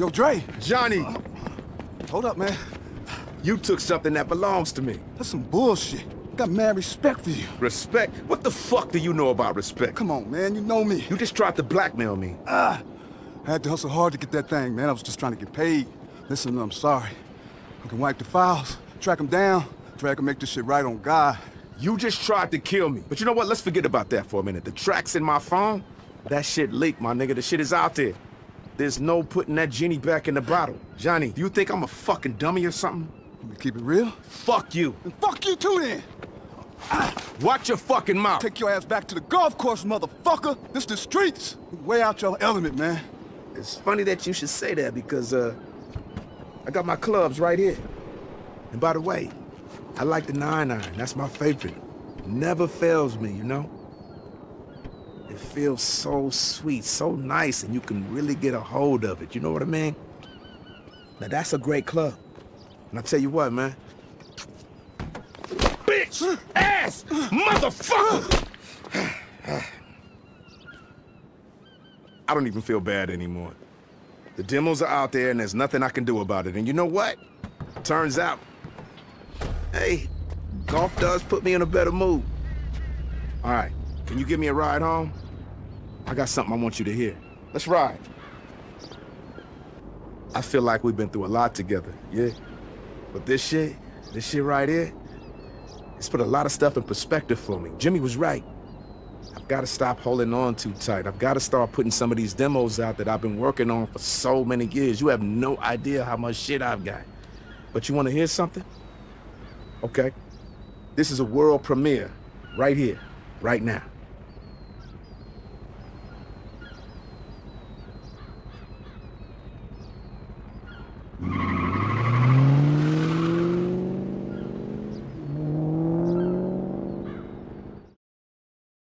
Yo, Dre. Johnny, Hold up, man. you took something that belongs to me. That's some bullshit. Got mad respect for you. Respect? What the fuck do you know about respect? Come on, man. You know me. You just tried to blackmail me. Ah, I had to hustle hard to get that thing, man. I was just trying to get paid. Listen, I'm sorry. I can wipe the files, track them down, drag and make this shit right on God. You just tried to kill me. But you know what? Let's forget about that for a minute. The tracks in my phone, that shit leaked, my nigga. The shit is out there. There's no putting that genie back in the bottle. Johnny, do you think I'm a fucking dummy or something? Let me keep it real. Fuck you. And fuck you too, then. Watch your fucking mouth. Take your ass back to the golf course, motherfucker. This the streets. Way out your element, man. It's funny that you should say that because, uh, I got my clubs right here. And by the way, I like the 9 iron. That's my favorite. Never fails me, you know? It feels so sweet, so nice, and you can really get a hold of it. You know what I mean? Now, that's a great club. And I tell you what, man. Bitch! Ass! Motherfucker! I don't even feel bad anymore. The demos are out there and there's nothing I can do about it. And you know what? Turns out, hey, golf does put me in a better mood. All right, can you give me a ride home? I got something I want you to hear. Let's ride. I feel like we've been through a lot together, yeah? But this shit, this shit right here, it's put a lot of stuff in perspective for me. Jimmy was right. I've got to stop holding on too tight. I've got to start putting some of these demos out that I've been working on for so many years. You have no idea how much shit I've got. But you want to hear something? Okay. This is a world premiere right here, right now.